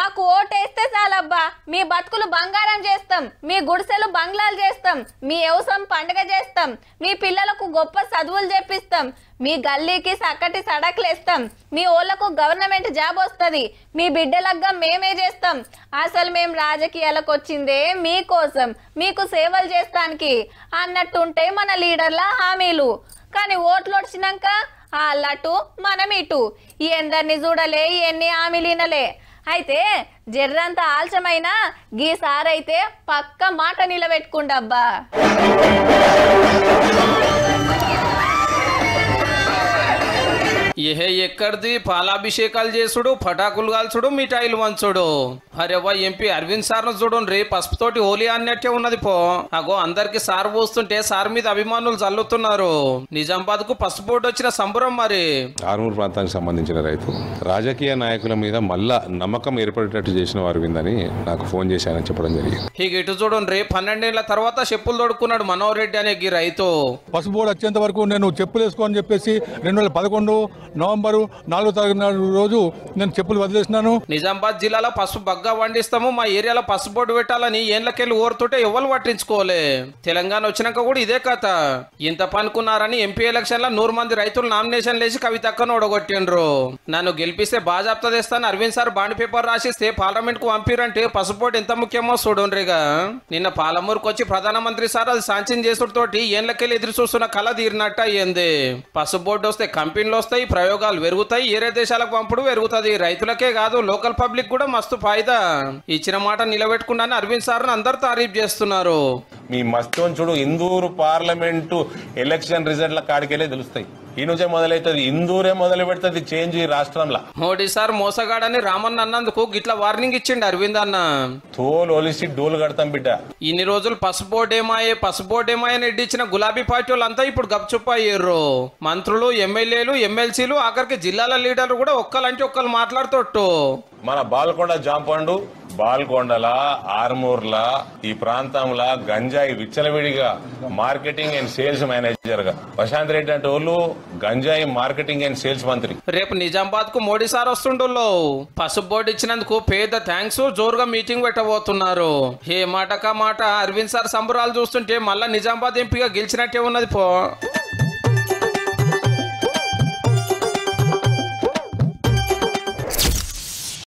మాకు ఓటేస్తే చాలబ్బా. మీ బతుకులు బంగారం చేస్తాం. మీ గుడిసెలు బంగ్లాలు చేస్తాం. మీ వ్యవసాయం పండుగ చేస్తాం. మీ పిల్లలకు గొప్ప చదువులు చెప్పిస్తాం. మీ గల్లీకి చక్కటి సడకులు ఇస్తాం మీ ఓళ్ళకు గవర్నమెంట్ జాబ్ వస్తుంది. మీ బిడ్డలగ్గా మేమే చేస్తాం. అసలు మేము రాజకీయాలకు వచ్చిందే మీకోసం. మీకు సేవలు చేస్తానికి. అన్నట్టుంటే మన లీడర్ల హామీలు. కానీ ఓట్లు వచ్చినాక వాళ్ళటు మనం ఇటు ఎందరిని చూడలే ఎన్ని హామీలినలే అయితే జర్రంత ఆల్చమైనా గీసారైతే పక్క మాట నిలబెట్టుకుండబ్బా. ఏహే ఎక్కడిది? పాలాభిషేకాలు చేసుడు పటాకులు కాల్చుడు మిఠాయిలు వంచుడు. అరే వా ఎంపీ అరవింద్ సార్ను చూడండి రే పసుపుతోటి హోలీ అన్నట్టే ఉన్నది పో. అగో అందరికి సార్ పోస్తుంటే సార్ మీద అభిమానులు చల్లుతున్నారు నిజామాబాద్కు పసుపు బోర్డు వచ్చిన సంబరం మరి. ఆర్మూర్ ప్రాంతానికి సంబంధించిన రైతు. రాజకీయ నాయకుల మీద మళ్ళా నమ్మకం ఏర్పడేటట్టు చేసిన వారు విందని నాకు ఫోన్ చేశానని చెప్పడం జరిగింది. ఇక ఇటు చూడండి రే పన్నెండేళ్ళ తర్వాత చెప్పులు తొడుక్కున్నాడు మనోహర్ రెడ్డి అనే రైతు. పసుపు బోర్డు వచ్చేంత వరకు నేను చెప్పులు వేసుకో అని చెప్పేసి రెండు వేల పదకొండు నవంబరు నాలుగో తారీఖు రోజు నేను చెప్పులు వదిలేసినాను. నిజామాబాద్ జిల్లాలో పసుపు బగ్గా వండిస్తాము మా ఏరియాలో పసుపు బోర్డు పెట్టాలని ఏళ్ళకెళ్ళి ఓరుతుంటే ఎవరు పట్టించుకోలే. తెలంగాణ వచ్చినాక కూడా ఇదే కథ. ఇంత పనుకున్నారని ఎంపీ ఎలక్షన్లో నూరు మంది రైతులు నామినేషన్ లేచి కవితక్కను ఓడగొట్టిండ్రు. నన్ను గెలిపిస్తే బాజాప్తా తెస్తాను అరవింద్ సార్ బాండ్ పేపర్ రాసిస్తే పార్లమెంట్కు పంపిరంటే పసుపు బోర్డు ఎంత ముఖ్యమో చూడండిగా నిన్న పాలమూరుకు వచ్చి ప్రధానమంత్రి సార్ అది సాంక్షన్ చేసుడుతోటి ఏళ్ళకెళ్ళి ఎదురు చూస్తున్న కళ తీరినట్టు అయ్యింది. పసుపు బోర్డు వస్తే కంపెనీలు వస్తాయి ప్రయోగాలు పెరుగుతాయి ఏరే దేశాలకు పంపుడు పెరుగుతుంది. రైతులకే కాదు లోకల్ పబ్లిక్ కూడా మస్తు ఫాయిదా. ఇచ్చిన మాట నిలబెట్టుకున్నాను అరవింద్ సార్ అందరు తారీఫ్ చేస్తున్నారు. మీ మస్తోని చూడు ఇందూరు పార్లమెంటు ఎలక్షన్ రిజల్ట్ల కాడికెళ్ళే తెలుస్తాయి. ఈ నుంచే మొదలవుతుంది ఇందూరే మొదలు పెడుతుంది చేంజ్ ఈ రాష్ట్రంలో. మోడీ సార్ మోసగాడని రామన్న అన్నందుకు గిట్ల వార్నింగ్ ఇచ్చిండు అరవింద్ అన్న. తోలు ఒలిసి డోలు కడతాం బిడ్డ. ఇన్ని రోజులు పసుపోటేమాయే పసుపోటేమాయే అని ఇడ్డిచ్చిన గులాబీ పార్టీ వాళ్ళంతా ఇప్పుడు గప్చుప్ అయ్యారు మంత్రులు ఎమ్మెల్యేలు ఎమ్మెల్సీలు ఆఖరికి జిల్లాల లీడర్లు కూడా ఒక్కలంటే ఒక్కరు మాట్లాడుతోట్టు. మన బాల్కొండ జాంపండు బాల్కొండల ఆర్మూర్ల ఈ ప్రాంతంలో గంజాయి విచ్చలవిడిగా మార్కెటింగ్ అండ్ సేల్స్ మేనేజర్గా ప్రశాంత్ రెడ్డి అంటే వాళ్ళు గంజాయి మార్కెటింగ్ అండ్ సేల్స్ మంత్రి. రేపు నిజామాబాద్కు మోడీ సార్ వస్తుండో పసుపు బోర్డు ఇచ్చినందుకు పేద థ్యాంక్స్ జోరుగా మీటింగ్ పెట్టబోతున్నారు. ఏ మాటకా మాట అరవింద్ సార్ సంబరాలు చూస్తుంటే మళ్ళా నిజామాబాద్ ఎంపీగా గెలిచినట్టే ఉన్నది పో.